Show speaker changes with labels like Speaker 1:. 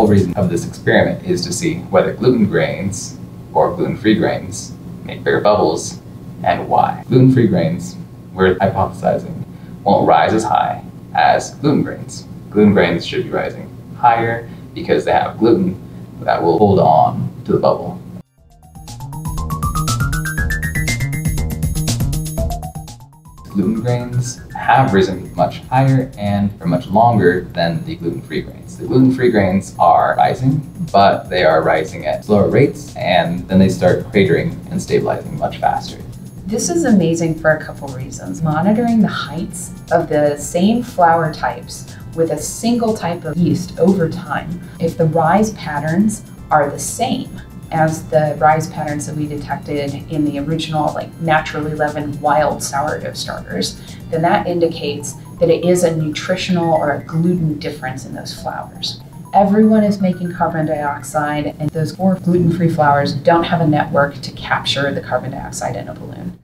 Speaker 1: reason of this experiment is to see whether gluten grains or gluten-free grains make bigger bubbles and why. Gluten-free grains, we're hypothesizing, won't rise as high as gluten grains. Gluten grains should be rising higher because they have gluten that will hold on to the bubble. Gluten grains have risen much higher and are much longer than the gluten-free grains. The gluten-free grains are rising, but they are rising at slower rates and then they start cratering and stabilizing much faster.
Speaker 2: This is amazing for a couple reasons. Monitoring the heights of the same flour types with a single type of yeast over time, if the rise patterns are the same as the rise patterns that we detected in the original like naturally leavened wild sourdough starters, then that indicates that it is a nutritional or a gluten difference in those flours. Everyone is making carbon dioxide, and those four gluten free flours don't have a network to capture the carbon dioxide in a balloon.